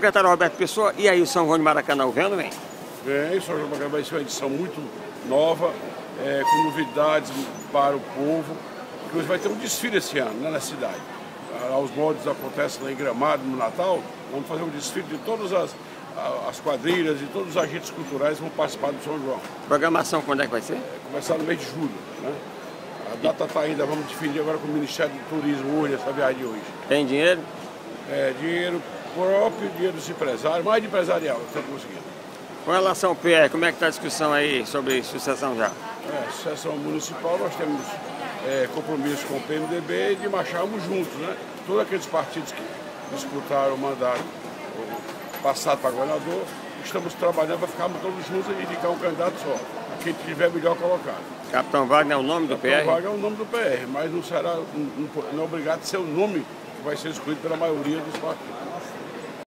Secretário Roberto Pessoa, e aí o São João de Maracanã vendo, vem? Vem, São João de Maracanã vai ser uma edição muito nova, é, com novidades para o povo. Inclusive vai ter um desfile esse ano né, na cidade. Ah, os moldes acontecem lá em Gramado no Natal. Vamos fazer um desfile de todas as, as quadrilhas e todos os agentes culturais vão participar do São João. Programação quando é que vai ser? Começar no mês de julho. Né? A data está ainda, vamos definir agora com o Ministério do Turismo hoje, essa viagem de hoje. Tem dinheiro? É, dinheiro próprio, dinheiro dos empresários, mais de empresarial, estamos conseguindo. Com relação ao PR, como é que está a discussão aí sobre sucessão já? É, sucessão municipal, nós temos é, compromisso com o PMDB de marcharmos juntos, né? Todos aqueles partidos que disputaram o mandato o passado para governador, estamos trabalhando para ficarmos todos juntos e indicar um candidato só, quem tiver melhor colocado. Capitão Wagner é o nome do Capitão PR? Wagner é o nome do PR, mas não será, não, não é obrigado a ser o nome que vai ser escolhido pela maioria dos partidos.